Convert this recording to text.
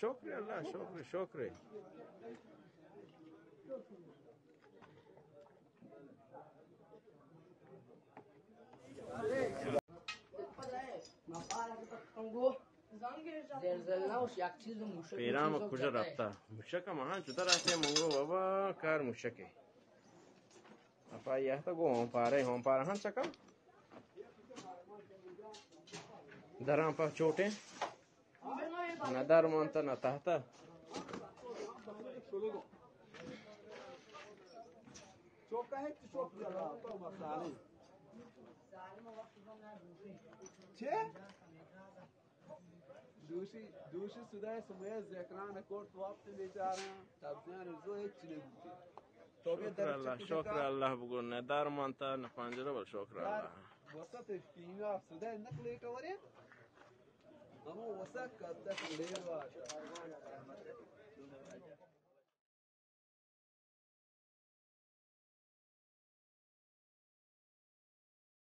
شوکری اللہ شوقر شوقر پیرام کجا رفتا مشک ما ها جدا رفته منگو بابا کار مشکه اپا یه تا گو هم پاره هم پاره هم چکم درام پا چوٹے نہ در مانتا نہ تحتا Çok hep çok ya. Tamam sani. دوشی دوشی صدای سمیز اکران کوٹ وقت بیچارا تبزیان رزو هیچ چی نبودی. شکر الله شکر الله بگو. نه در مانتا نه پنجره بل شکر الله. وسط فینا صدای نقلی کوری اما وسط کدک لیر واش